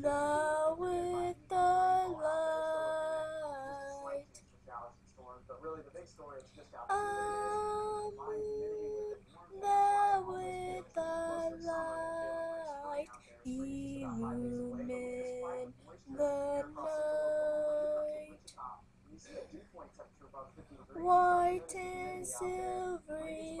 Now with the light. Um, now with the light, illumine the night. White and silvery